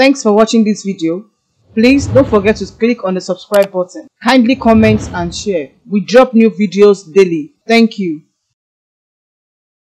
Thanks for watching this video. Please don't forget to click on the subscribe button. Kindly comment and share. We drop new videos daily. Thank you.